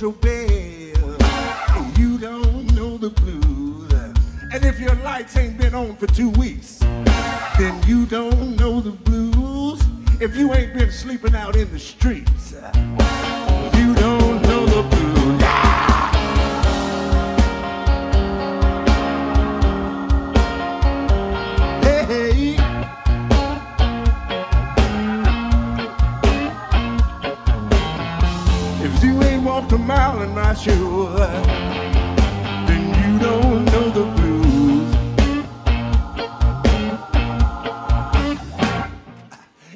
your. Oh, you don't know the blues. And if your lights ain't been on for two weeks, then you don't know the blues. If you ain't been sleeping out in the streets, then you don't know the blues.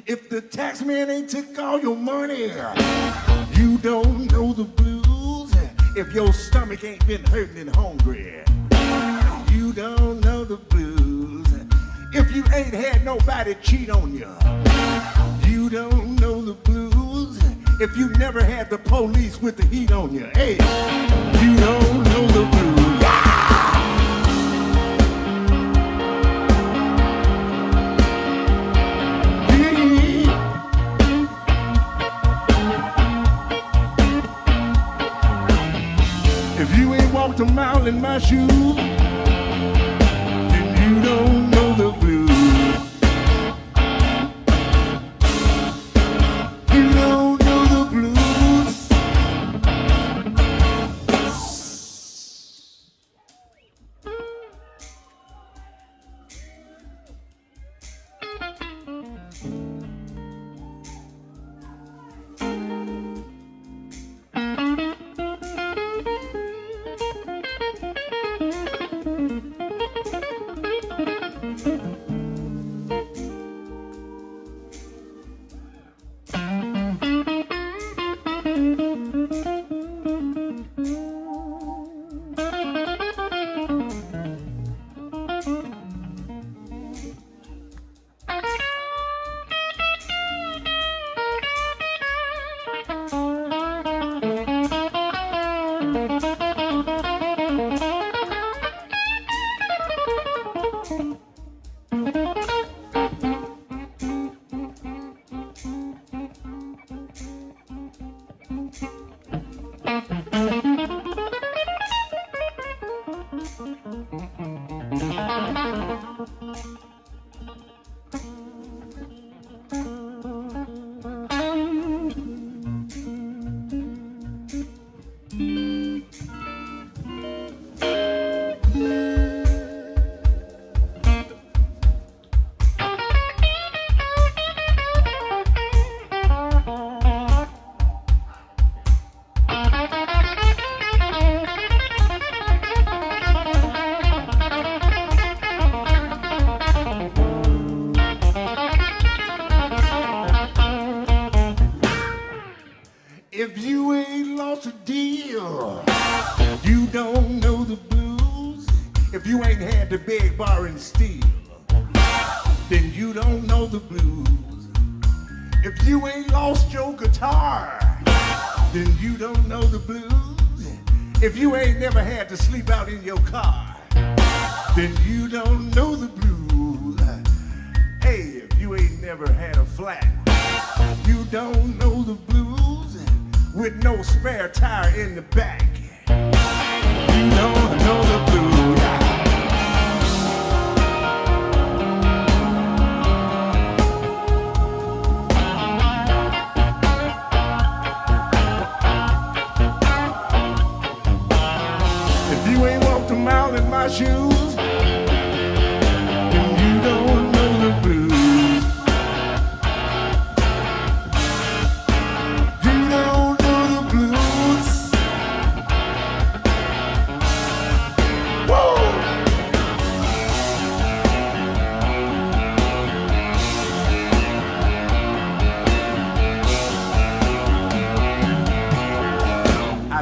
If the tax man ain't took all your money, you don't know the blues. If your stomach ain't been hurting and hungry, you don't know the blues. If you ain't had nobody cheat on you, you don't know the blues. If you never had the police with the heat on you, hey, you don't know the blues. If you ain't walked a mile in my shoes, If you ain't lost a deal, you don't know the blues. If you ain't had to beg, borrow, and steal, then you don't know the blues. If you ain't lost your guitar, then you don't know the blues. If you ain't never had to sleep out in your car, then you don't know the blues. Hey, if you ain't never had a flat, you don't know the blues. With no spare tire in the back, you don't know the blues. If you ain't walked a mile in my shoes, then you don't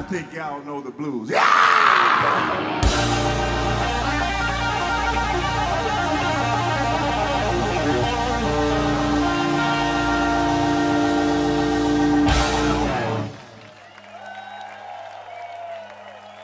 I think y'all know the blues. Yeah!